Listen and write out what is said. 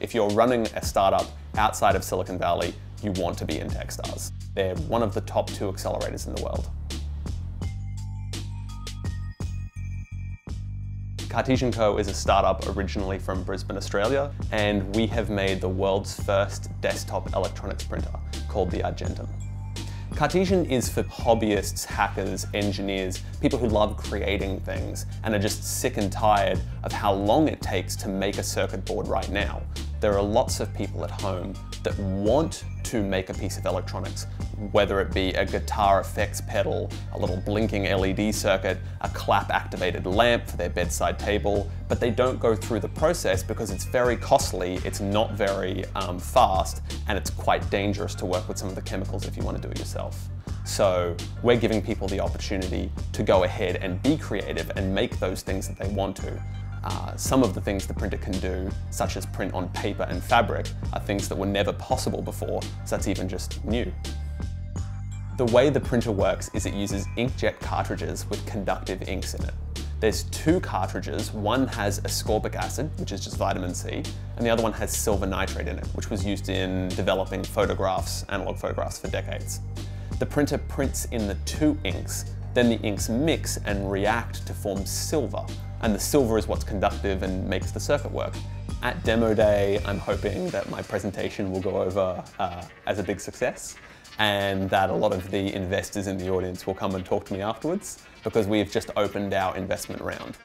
If you're running a startup outside of Silicon Valley, you want to be in Techstars. They're one of the top two accelerators in the world. Cartesian Co is a startup originally from Brisbane, Australia, and we have made the world's first desktop electronics printer called the Argentum. Cartesian is for hobbyists, hackers, engineers, people who love creating things and are just sick and tired of how long it takes to make a circuit board right now. There are lots of people at home that want to make a piece of electronics, whether it be a guitar effects pedal, a little blinking LED circuit, a clap activated lamp for their bedside table, but they don't go through the process because it's very costly, it's not very um, fast, and it's quite dangerous to work with some of the chemicals if you want to do it yourself. So we're giving people the opportunity to go ahead and be creative and make those things that they want to. Uh, some of the things the printer can do, such as print on paper and fabric, are things that were never possible before, so that's even just new. The way the printer works is it uses inkjet cartridges with conductive inks in it. There's two cartridges, one has ascorbic acid, which is just vitamin C, and the other one has silver nitrate in it, which was used in developing photographs, analog photographs for decades. The printer prints in the two inks, then the inks mix and react to form silver, and the silver is what's conductive and makes the circuit work. At demo day, I'm hoping that my presentation will go over uh, as a big success and that a lot of the investors in the audience will come and talk to me afterwards because we've just opened our investment round.